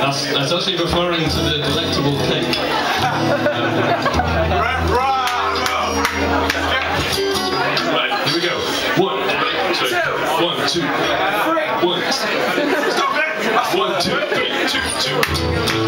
That's, that's actually referring to the delectable cake. Right, here we go. One, two, one, two, one, one, two, three, two, two.